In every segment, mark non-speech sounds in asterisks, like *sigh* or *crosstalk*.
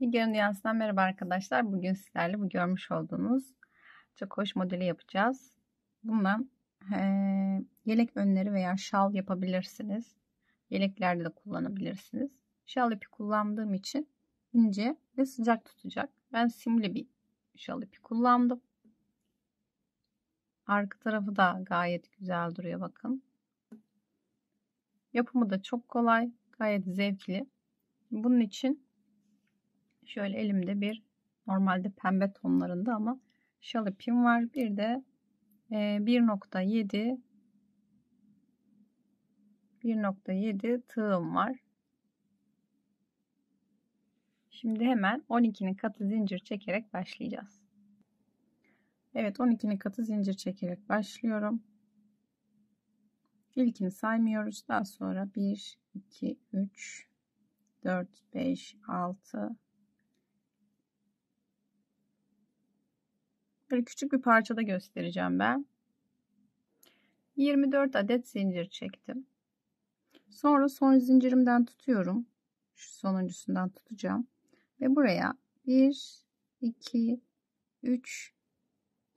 Bilge'nin Dünyası'ndan merhaba arkadaşlar. Bugün sizlerle bu görmüş olduğunuz çok hoş modeli yapacağız. Bundan e, yelek önleri veya şal yapabilirsiniz. Yeleklerde de kullanabilirsiniz. Şal ipi kullandığım için ince ve sıcak tutacak. Ben simli bir şal ipi kullandım. Arka tarafı da gayet güzel duruyor bakın. Yapımı da çok kolay, gayet zevkli. Bunun için Şöyle elimde bir normalde pembe tonlarında ama şal ipim var. Bir de 1.7 1.7 tığım var. Şimdi hemen 12'nin katı zincir çekerek başlayacağız. Evet 12'nin katı zincir çekerek başlıyorum. İlkini saymıyoruz. Daha sonra 1, 2, 3, 4, 5, 6, Böyle küçük bir parçada göstereceğim ben. 24 adet zincir çektim. Sonra son zincirimden tutuyorum. Şu sonuncusundan tutacağım. Ve buraya 1, 2, 3,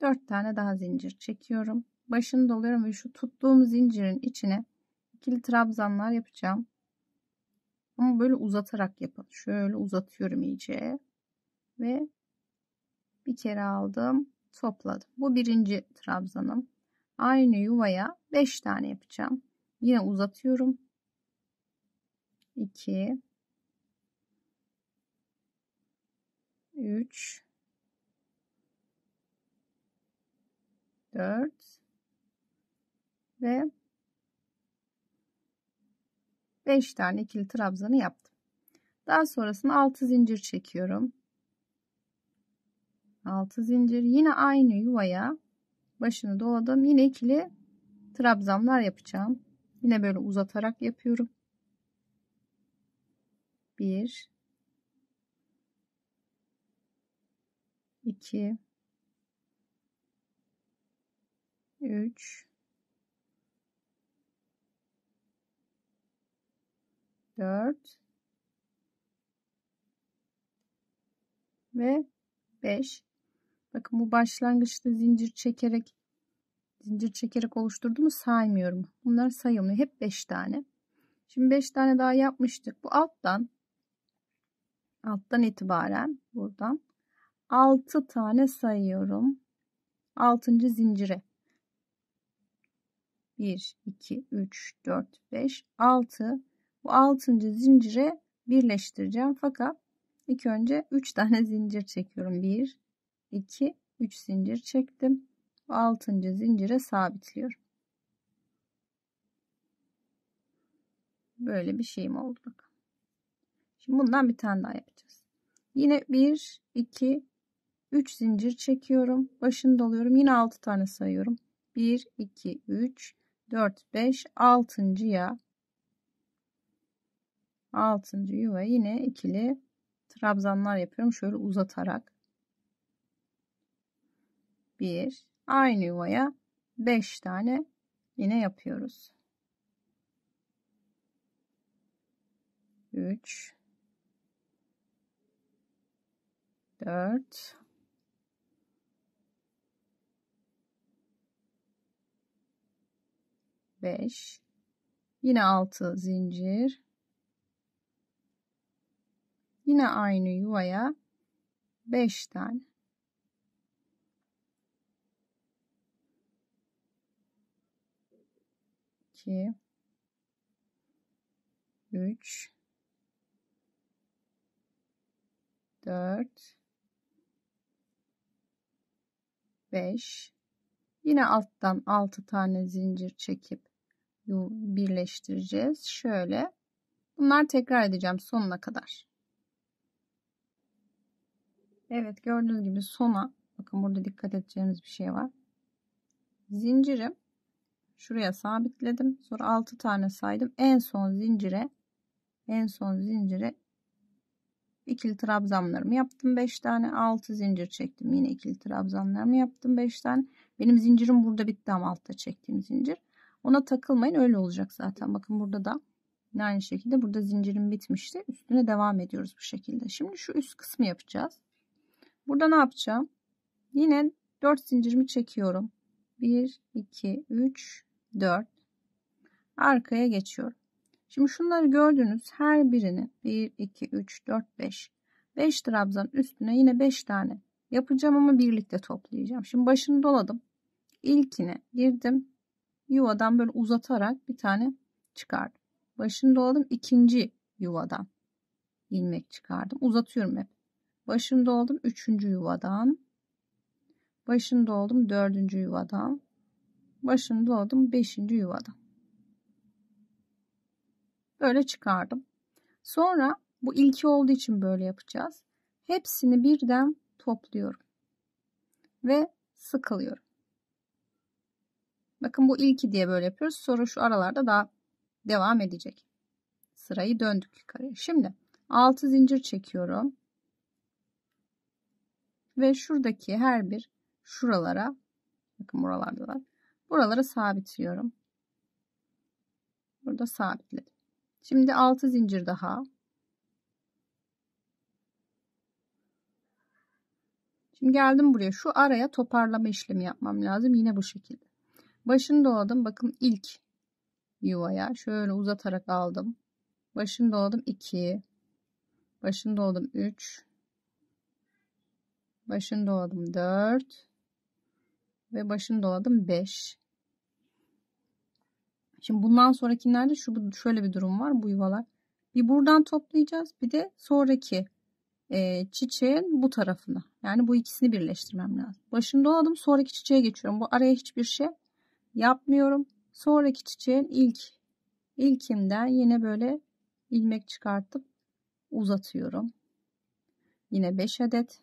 4 tane daha zincir çekiyorum. Başını doluyorum ve şu tuttuğum zincirin içine ikili trabzanlar yapacağım. Ama böyle uzatarak yapın. Şöyle uzatıyorum iyice. Ve bir kere aldım topladım. Bu birinci trabzanım. Aynı yuvaya 5 tane yapacağım. Yine uzatıyorum. 2 3 4 ve 5 tane ikili trabzanı yaptım. Daha sonrasında 6 zincir çekiyorum. 6 zincir. Yine aynı yuvaya başını doladım. Yine ikili trabzanlar yapacağım. Yine böyle uzatarak yapıyorum. 1 2 3 4 ve 5 Bakın bu başlangıçta zincir çekerek zincir çekerek oluşturduğumu saymıyorum. Bunlar sayılmıyor. Hep 5 tane. Şimdi 5 tane daha yapmıştık. Bu alttan alttan itibaren buradan 6 tane sayıyorum. 6. zincire 1 2 3 4 5 6 bu 6. zincire birleştireceğim fakat ilk önce 3 tane *laughs* zincir çekiyorum 1 2 3 zincir çektim. 6. zincire sabitliyorum. Böyle bir şeyim oldu bakın şimdi bundan bir tane daha yapacağız. Yine 1 2 3 zincir çekiyorum. Başını doluyorum. Yine 6 tane sayıyorum. 1 2 3 4 5 6.ya 6. yuva yine ikili trabzanlar yapıyorum. Şöyle uzatarak 1 aynı yuvaya 5 tane yine yapıyoruz. 3 4 5 yine 6 zincir yine aynı yuvaya 5 tane 2 3 4 5 yine alttan 6 tane zincir çekip birleştireceğiz. Şöyle bunlar tekrar edeceğim sonuna kadar. Evet gördüğünüz gibi sona bakın burada dikkat edeceğimiz bir şey var. Zincirim şuraya sabitledim. Sonra 6 tane saydım. En son zincire en son zincire ikili trabzanlarımı yaptım 5 tane 6 zincir çektim yine ikili trabzanlarımı yaptım 5 tane benim zincirim burada bitti ama altta çektiğim zincir ona takılmayın öyle olacak zaten bakın burada da aynı şekilde burada zincirim bitmişti. Üstüne devam ediyoruz bu şekilde. Şimdi şu üst kısmı yapacağız. Burada ne yapacağım? Yine 4 zincirimi çekiyorum. 1, 2, 3, 4. Arkaya geçiyorum. Şimdi şunları gördünüz. Her birinin 1, 2, 3, 4, 5. 5 trabzan üstüne yine 5 tane yapacağım ama birlikte toplayacağım. Şimdi başını doladım. İlkine girdim. Yuvadan böyle uzatarak bir tane çıkardım. Başını doladım. ikinci yuvadan ilmek çıkardım. Uzatıyorum hep. Başını doldum. Üçüncü yuvadan. Başını doldum. Dördüncü yuvadan. Başını doldum. Beşinci yuvadan. Böyle çıkardım. Sonra bu ilki olduğu için böyle yapacağız. Hepsini birden topluyorum. Ve sıkılıyorum. Bakın bu ilki diye böyle yapıyoruz. Sonra şu aralarda daha devam edecek. Sırayı döndük yukarıya. Şimdi 6 zincir çekiyorum. Ve şuradaki her bir şuralara bakın buralardalar. Buralara sabitliyorum. Burada sabitledim. Şimdi 6 zincir daha. Şimdi geldim buraya. Şu araya toparlama işlemi yapmam lazım. Yine bu şekilde. Başını doladım. Bakın ilk yuvaya şöyle uzatarak aldım. Başını doladım 2. Başını doladım 3. Başını doladım 4. Ve başını doladım 5. Şimdi bundan sonrakilerde şu şöyle bir durum var bu yuvalar. Bir buradan toplayacağız. Bir de sonraki e, çiçeğin bu tarafını. Yani bu ikisini birleştirmem lazım. Başını doladım. Sonraki çiçeğe geçiyorum. Bu araya hiçbir şey yapmıyorum. Sonraki çiçeğin ilk ilkinden yine böyle ilmek çıkartıp uzatıyorum. Yine 5 adet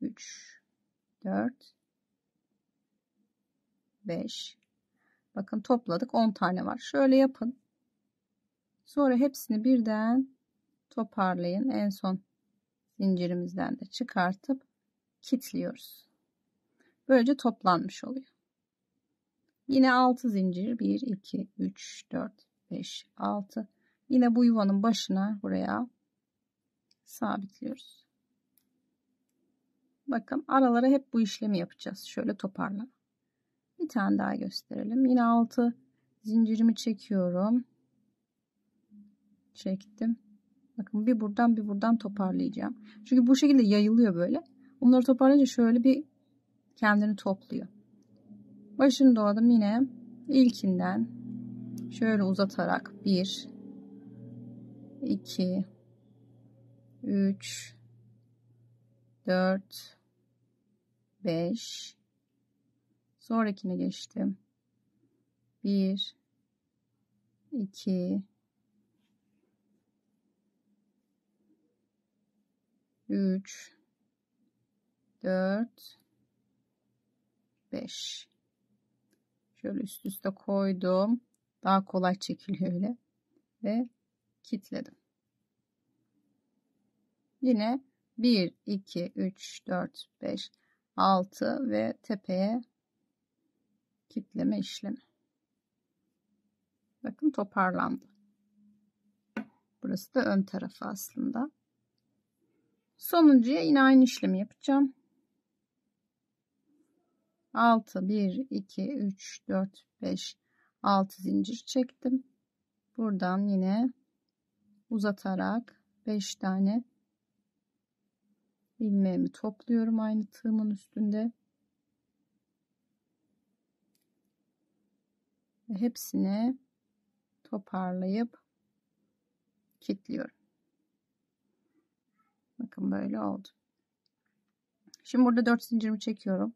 3 4 5 Bakın topladık 10 tane var. Şöyle yapın. Sonra hepsini birden toparlayın. En son zincirimizden de çıkartıp kilitliyoruz. Böylece toplanmış oluyor. Yine 6 zincir 1 2 3 4 5 6 yine bu yuvanın başına buraya sabitliyoruz. Bakın aralara hep bu işlemi yapacağız. Şöyle toparla. Bir tane daha gösterelim. Yine 6 zincirimi çekiyorum. Çektim. Bakın bir buradan bir buradan toparlayacağım. Çünkü bu şekilde yayılıyor böyle. Bunları toparlayınca şöyle bir kendini topluyor. Başını doladım yine ilkinden şöyle uzatarak 1 2 3 4 5 sonrakine geçtim 1 2 3 4 5 Şöyle üst üste koydum. Daha kolay çekiliyor öyle. Ve kilitledim. Yine 1, 2, 3, 4, 5, 6 ve tepeye kitleme işlemi. Bakın toparlandı. Burası da ön tarafı aslında. Sonuncuya yine aynı işlemi yapacağım. 6 1 2 3 4 5 6 zincir çektim. Buradan yine uzatarak 5 tane ilmeğimi topluyorum aynı tığımın üstünde. Ve hepsini toparlayıp kilitliyorum. Bakın böyle oldu. Şimdi burada 4 zincirimi çekiyorum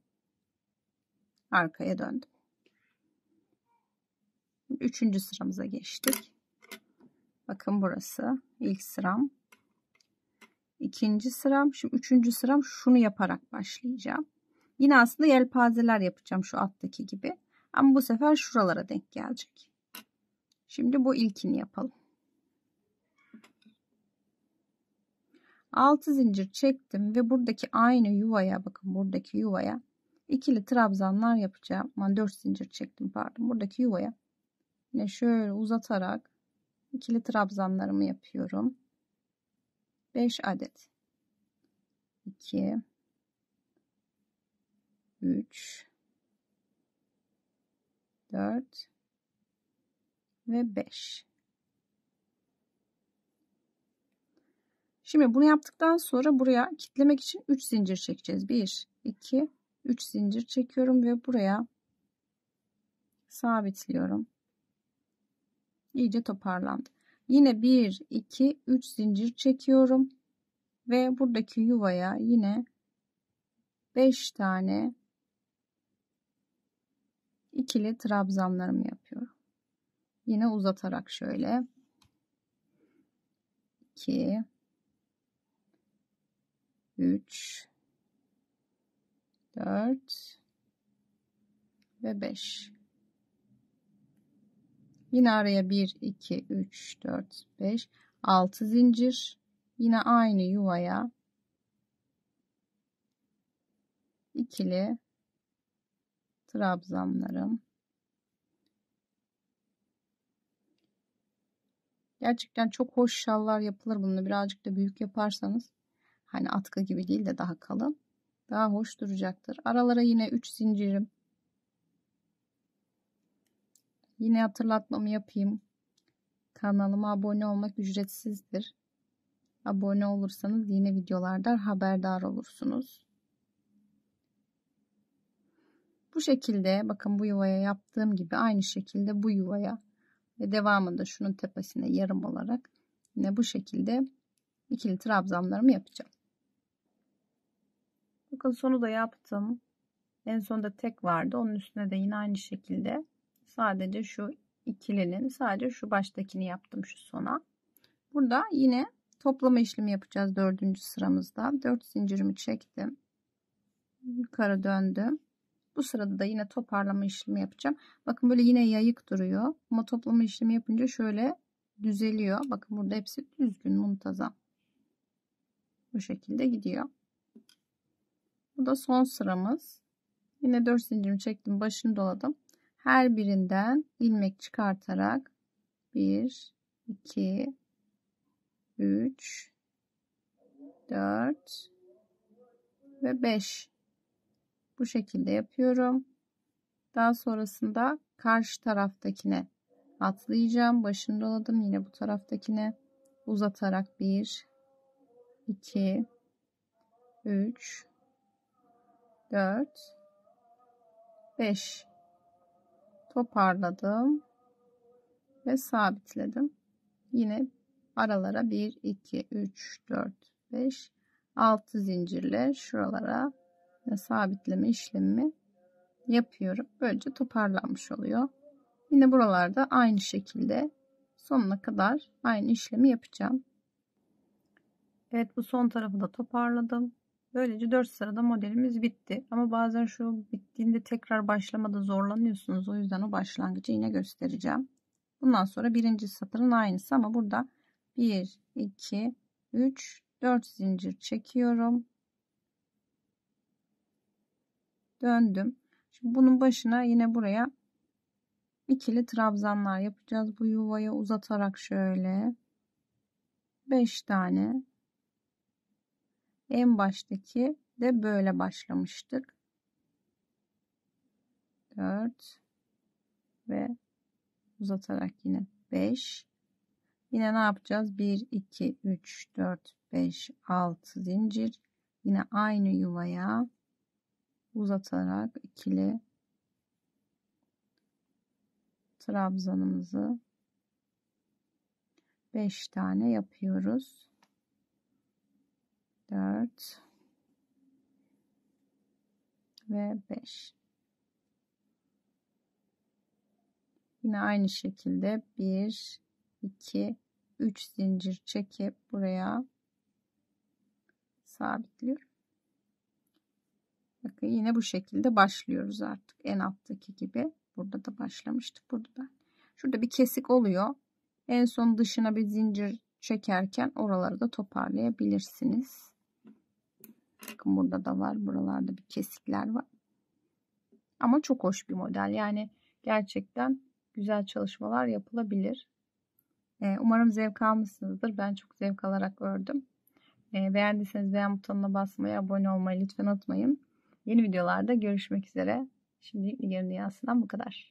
arkaya döndüm. Üçüncü sıramıza geçtik. Bakın burası ilk sıram. ikinci sıram. Şimdi üçüncü sıram şunu yaparak başlayacağım. Yine aslında yelpazeler yapacağım şu alttaki gibi. Ama bu sefer şuralara denk gelecek. Şimdi bu ilkini yapalım. 6 zincir çektim ve buradaki aynı yuvaya bakın buradaki yuvaya ikili trabzanlar yapacağım. Ben 4 zincir çektim pardon. Buradaki yuvaya yine şöyle uzatarak ikili trabzanlarımı yapıyorum. 5 adet. 2 3 4 ve 5. Şimdi bunu yaptıktan sonra buraya kitlemek için 3 zincir çekeceğiz. 1, 2, 3 zincir çekiyorum ve buraya sabitliyorum. İyice toparlandı. Yine 1, 2, 3 zincir çekiyorum. Ve buradaki yuvaya yine 5 tane ikili trabzanlarımı yapıyorum. Yine uzatarak şöyle. 2 3 4 ve 5 yine araya 1 2 3 4 5 6 zincir. Yine aynı yuvaya ikili trabzanlarım gerçekten çok hoş şallar yapılır bunu birazcık da büyük yaparsanız Hani atkı gibi değil de daha kalın. Daha hoş duracaktır. Aralara yine 3 zincirim. Yine hatırlatmamı yapayım. Kanalıma abone olmak ücretsizdir. Abone olursanız yine videolardan haberdar olursunuz. Bu şekilde bakın bu yuvaya yaptığım gibi aynı şekilde bu yuvaya ve devamında şunun tepesine yarım olarak yine bu şekilde ikili trabzanlarımı yapacağım. Bakın sonu da yaptım. En sonunda tek vardı. Onun üstüne de yine aynı şekilde sadece şu ikilinin sadece şu baştakini yaptım şu sona. Burada yine toplama işlemi yapacağız dördüncü sıramızda. Dört zincirimi çektim. Yukarı döndüm. Bu sırada da yine toparlama işlemi yapacağım. Bakın böyle yine yayık duruyor. Ama toplama işlemi yapınca şöyle düzeliyor. Bakın burada hepsi düzgün, muntazam. Bu şekilde gidiyor. Bu da son sıramız. Yine 4 zincirimi çektim. Başını doladım. Her birinden ilmek çıkartarak 1 2 3 4 ve 5 bu şekilde yapıyorum. Daha sonrasında karşı taraftakine atlayacağım. Başını doladım. Yine bu taraftakine uzatarak 1 2 3 4 5 toparladım ve sabitledim. Yine aralara 1 2 3 4 5 6 zincirle şuralara sabitleme işlemimi yapıyorum. Böylece toparlanmış oluyor. Yine buralarda aynı şekilde sonuna kadar aynı işlemi yapacağım. Evet bu son tarafı da toparladım. Böylece 4 sırada modelimiz bitti. Ama bazen şu bittiğinde tekrar başlamada zorlanıyorsunuz. O yüzden o başlangıcı yine göstereceğim. Bundan sonra birinci satırın aynısı ama burada 1, 2, 3, 4 zincir çekiyorum. Döndüm. Şimdi bunun başına yine buraya ikili trabzanlar yapacağız. Bu yuvayı uzatarak şöyle 5 tane en baştaki de böyle başlamıştık. 4 ve uzatarak yine 5. Yine ne yapacağız? 1, 2, 3, 4, 5, 6 zincir. Yine aynı yuvaya uzatarak ikili trabzanımızı 5 tane yapıyoruz. 4 ve 5. Yine aynı şekilde 1 2 3 zincir çekip buraya sabitliyorum. Bakın yine bu şekilde başlıyoruz artık. En alttaki gibi. Burada da başlamıştık. Burada da. Şurada bir kesik oluyor. En son dışına bir zincir çekerken oraları da toparlayabilirsiniz. Bakın burada da var. Buralarda bir kesikler var. Ama çok hoş bir model. Yani gerçekten güzel çalışmalar yapılabilir. E, umarım zevk almışsınızdır. Ben çok zevk alarak ördüm. E, beğendiyseniz beğen butonuna basmayı, abone olmayı lütfen unutmayın. Yeni videolarda görüşmek üzere. Şimdilik Nigar'ın dünyasından bu kadar.